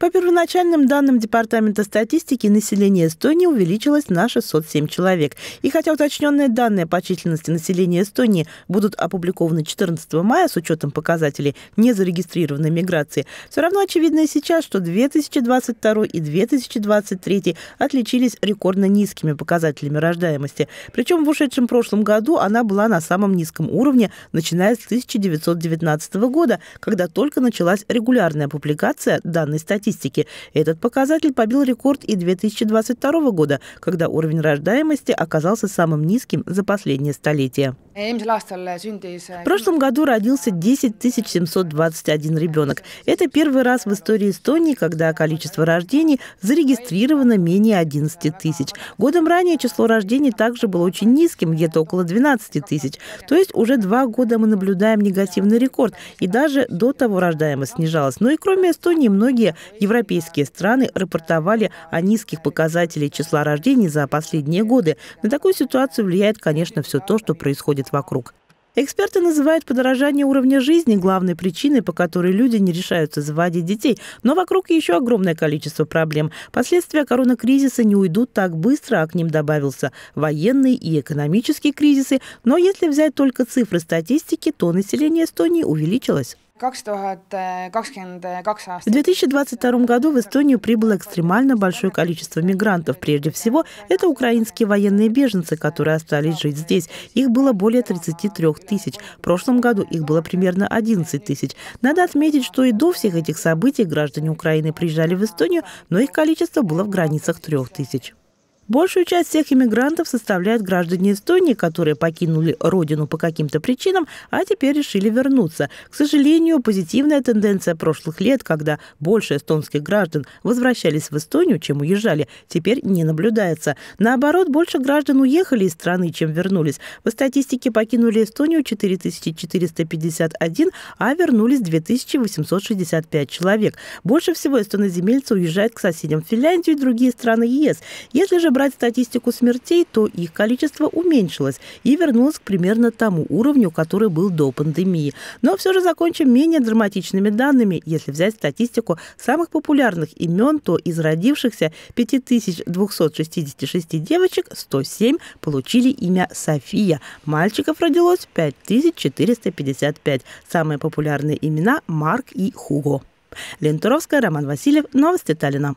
По первоначальным данным Департамента статистики, население Эстонии увеличилось на 607 человек. И хотя уточненные данные по численности населения Эстонии будут опубликованы 14 мая с учетом показателей незарегистрированной миграции, все равно очевидно и сейчас, что 2022 и 2023 отличились рекордно низкими показателями рождаемости. Причем в ушедшем прошлом году она была на самом низком уровне, начиная с 1919 года, когда только началась регулярная публикация данной статистики статистики. Этот показатель побил рекорд и 2022 года, когда уровень рождаемости оказался самым низким за последнее столетие. В прошлом году родился 10 721 ребенок. Это первый раз в истории Эстонии, когда количество рождений зарегистрировано менее 11 тысяч. Годом ранее число рождений также было очень низким, где-то около 12 тысяч. То есть уже два года мы наблюдаем негативный рекорд, и даже до того рождаемость снижалась. Но и кроме Эстонии, многие европейские страны рапортовали о низких показателях числа рождений за последние годы. На такую ситуацию влияет, конечно, все то, что происходит происходит вокруг. Эксперты называют подорожание уровня жизни главной причиной, по которой люди не решаются заводить детей. Но вокруг еще огромное количество проблем. Последствия коронакризиса не уйдут так быстро, а к ним добавился военный и экономический кризисы. Но если взять только цифры статистики, то население Эстонии увеличилось. В 2022 году в Эстонию прибыло экстремально большое количество мигрантов. Прежде всего, это украинские военные беженцы, которые остались жить здесь. Их было более 33 тысяч. В прошлом году их было примерно 11 тысяч. Надо отметить, что и до всех этих событий граждане Украины приезжали в Эстонию, но их количество было в границах 3 тысяч. Большую часть всех иммигрантов составляют граждане Эстонии, которые покинули родину по каким-то причинам, а теперь решили вернуться. К сожалению, позитивная тенденция прошлых лет, когда больше эстонских граждан возвращались в Эстонию, чем уезжали, теперь не наблюдается. Наоборот, больше граждан уехали из страны, чем вернулись. В статистике покинули Эстонию 4451, а вернулись 2865 человек. Больше всего эстоноземельцы уезжают к соседям в Финляндию и другие страны ЕС. Если же брать статистику смертей, то их количество уменьшилось и вернулось к примерно тому уровню, который был до пандемии. Но все же закончим менее драматичными данными. Если взять статистику самых популярных имен, то из родившихся 5266 девочек 107 получили имя София. Мальчиков родилось 5455. Самые популярные имена Марк и Хуго. Лентуровская, Роман Васильев. Новости Таллина.